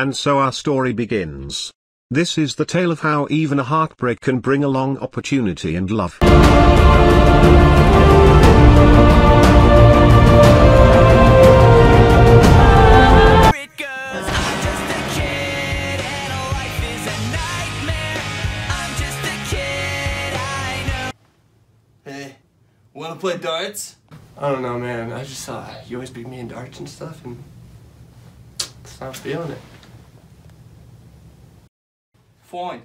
And so our story begins. This is the tale of how even a heartbreak can bring along opportunity and love. Hey, wanna play darts? I don't know, man. I just uh, you always beat me in darts and stuff, and just not feeling it. Fine.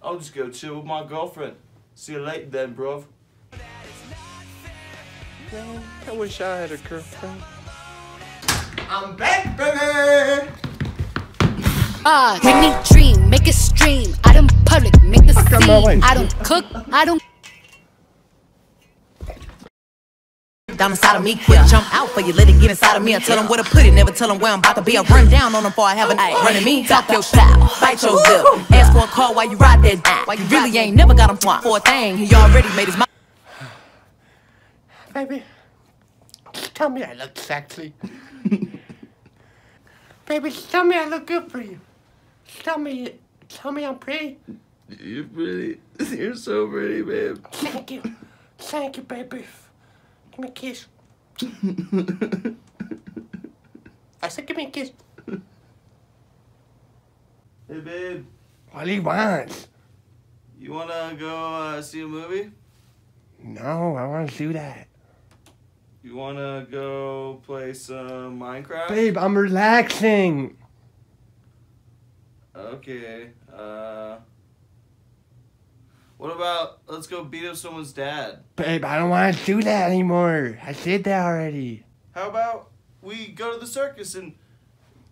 I'll just go chill with my girlfriend. See you later then, bruv. Man, I wish I had a girlfriend. I'm back, baby. Ah, make me dream, make it stream. I don't public, make the out my way. scene. I don't cook, I don't. Down inside of me. Quick jump out for you, let it get inside of me. I tell them where to put it, never tell them where I'm about to be. I run down on them before I have a night. Running me, talk your style, bite your lip. Ask for a call while you ride that dick. While you really ain't never got him for a thing. He already made his mind. Baby, tell me I look sexy. Baby, tell me I look good for you. Tell me, tell me I'm pretty. You're pretty. You're so pretty, babe. Thank you. Thank you, baby. Give me a kiss. I said, give me a kiss. Hey, babe. What do you want? You wanna go uh, see a movie? No, I want to do that. You wanna go play some Minecraft? Babe, I'm relaxing. Okay. Uh. What about let's go beat up someone's dad? Babe, I don't want to do that anymore. I did that already. How about we go to the circus and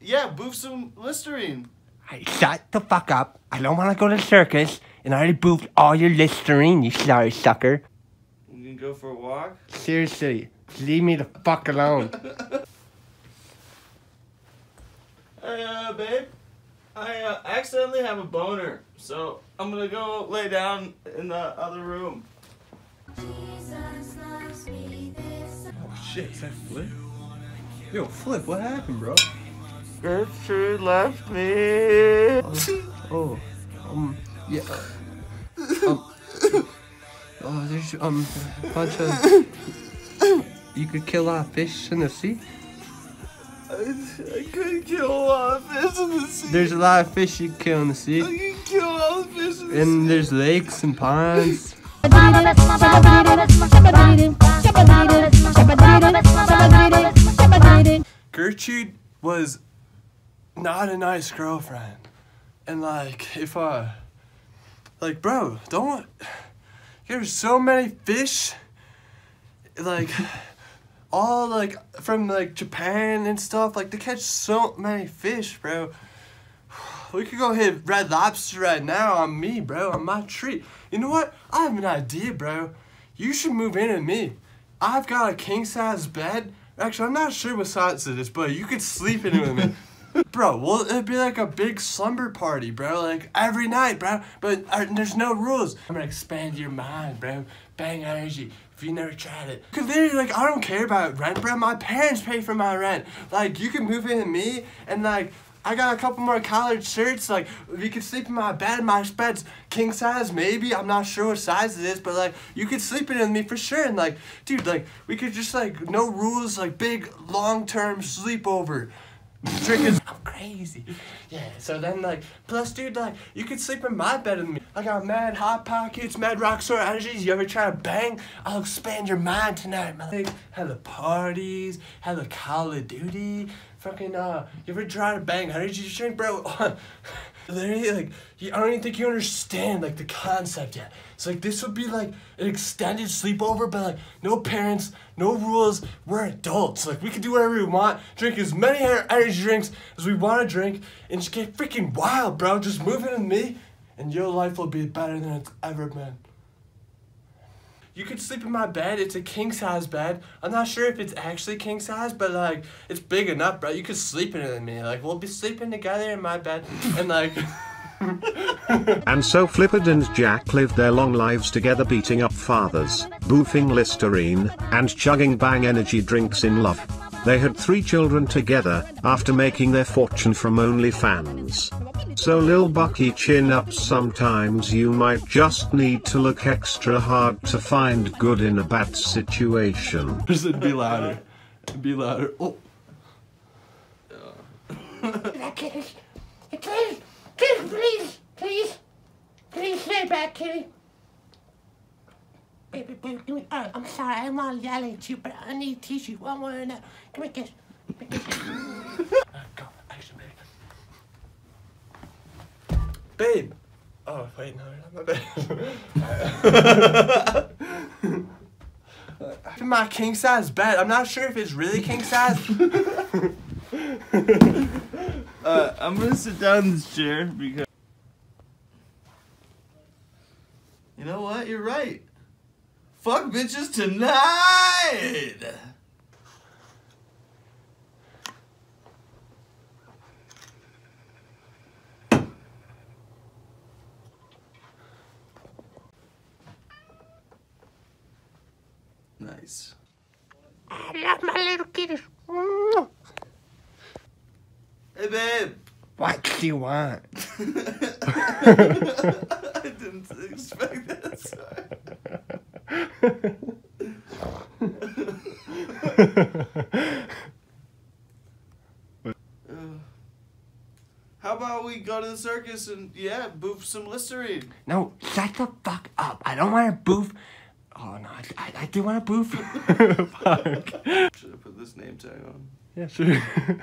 yeah, boof some Listerine. Hey, shut the fuck up. I don't want to go to the circus, and I already boofed all your Listerine, you sorry sucker. We can go for a walk. Seriously, leave me the fuck alone. Hey, uh, babe. I uh, accidentally have a boner, so I'm gonna go lay down in the other room. oh shit, is that Flip? Yo, Flip, what happened, bro? Gertrude left me. Oh, um, yeah. Um, oh, there's um a bunch of. You could kill a fish in the sea. I couldn't kill a lot of fish in the sea. There's a lot of fish you can kill in the I sea, can kill all the fish in the and there's lakes and ponds. Gertrude was not a nice girlfriend. And like, if I, like, bro, don't. There's so many fish. Like, all like from like Japan and stuff. Like, they catch so many fish, bro. We could go hit Red Lobster right now on me, bro, on my tree. You know what? I have an idea, bro. You should move in with me. I've got a king size bed. Actually, I'm not sure what size it is, but you could sleep in it with me. bro, well, it'd be like a big slumber party, bro. Like every night, bro. But uh, there's no rules. I'm gonna expand your mind, bro. Bang energy. If you never tried it. Cause literally, like, I don't care about rent, bro. My parents pay for my rent. Like, you can move in with me, and like, I got a couple more collared shirts. Like, we could sleep in my bed. My bed's king size, maybe. I'm not sure what size it is, but like, you could sleep in with me for sure. And like, dude, like, we could just like, no rules, like, big long term sleepover. Drinking. I'm crazy. Yeah, so then, like, plus, dude, like, you could sleep in my bed with me. I got mad hot pockets, mad rock star energies. You ever try to bang? I'll expand your mind tonight, man. Like, hella parties, hella Call of Duty. Fucking, uh, you ever try to bang energy drink, bro? Literally, like, I don't even think you understand, like, the concept yet. It's like, this would be, like, an extended sleepover, but, like, no parents, no rules. We're adults. Like, we can do whatever we want, drink as many ener- energy drinks as we want to drink, and just get freaking wild, bro. Just move in with me, and your life will be better than it's ever been. You could sleep in my bed. It's a king size bed. I'm not sure if it's actually king size, but like it's big enough, bro. You could sleep in it with me. Like we'll be sleeping together in my bed, and like. And so Flippard and Jack lived their long lives together beating up fathers, boofing Listerine, and chugging bang energy drinks in love. They had three children together, after making their fortune from OnlyFans. So Lil Bucky chin up sometimes you might just need to look extra hard to find good in a bad situation. Just be louder. Be louder. Oh. Kitty, kitty, kitty, please, please, please stay back, kitty. Baby, baby, give me. Oh, I'm sorry, I'm not yelling at you, but I need tissue. One more now. Give me a. Give me a kiss. Go. Action, babe. Babe. Oh, wait, no, not my babe. my king size bed. I'm not sure if it's really king size. Uh, I'm gonna sit down in this chair because. You know what? You're right. Fuck bitches tonight! Nice. I love my little kitties. Hey, babe! what do you want? I didn't expect that. Sorry. Uh, How about we go to the circus and yeah, boof some Listerine? No, shut the fuck up. I don't want to boof. Oh no, I, I, I do want to boof. fuck. Should have put this name tag on. Yeah, sure.